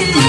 you.